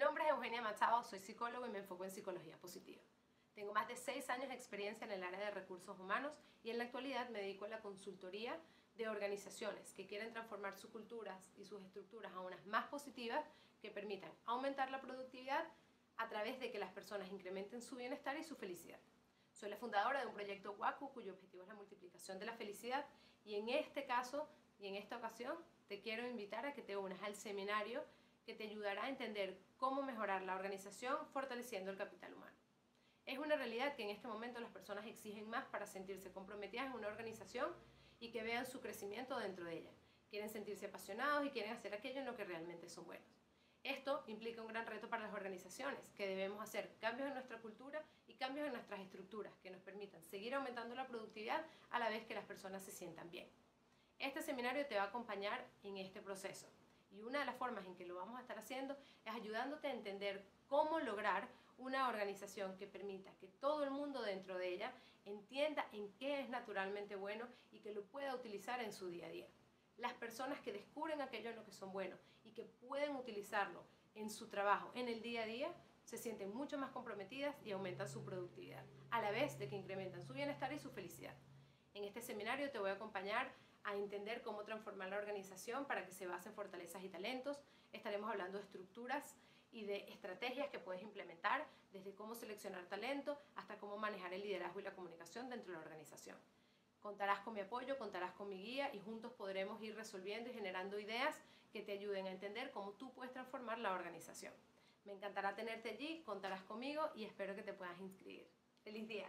nombre es Eugenia Machado, soy psicólogo y me enfoco en psicología positiva. Tengo más de seis años de experiencia en el área de recursos humanos y en la actualidad me dedico a la consultoría de organizaciones que quieren transformar sus culturas y sus estructuras a unas más positivas que permitan aumentar la productividad a través de que las personas incrementen su bienestar y su felicidad. Soy la fundadora de un proyecto WACU cuyo objetivo es la multiplicación de la felicidad y en este caso y en esta ocasión te quiero invitar a que te unas al seminario que te ayudará a entender cómo mejorar la organización fortaleciendo el capital humano. Es una realidad que en este momento las personas exigen más para sentirse comprometidas en una organización y que vean su crecimiento dentro de ella. Quieren sentirse apasionados y quieren hacer aquello en lo que realmente son buenos. Esto implica un gran reto para las organizaciones, que debemos hacer cambios en nuestra cultura y cambios en nuestras estructuras que nos permitan seguir aumentando la productividad a la vez que las personas se sientan bien. Este seminario te va a acompañar en este proceso y una de las formas en que lo vamos a estar haciendo es ayudándote a entender cómo lograr una organización que permita que todo el mundo dentro de ella entienda en qué es naturalmente bueno y que lo pueda utilizar en su día a día. Las personas que descubren aquello en lo que son buenos y que pueden utilizarlo en su trabajo, en el día a día, se sienten mucho más comprometidas y aumentan su productividad, a la vez de que incrementan su bienestar y su felicidad. En este seminario te voy a acompañar a entender cómo transformar la organización para que se base en fortalezas y talentos. Estaremos hablando de estructuras y de estrategias que puedes implementar, desde cómo seleccionar talento hasta cómo manejar el liderazgo y la comunicación dentro de la organización. Contarás con mi apoyo, contarás con mi guía y juntos podremos ir resolviendo y generando ideas que te ayuden a entender cómo tú puedes transformar la organización. Me encantará tenerte allí, contarás conmigo y espero que te puedas inscribir. ¡Feliz día!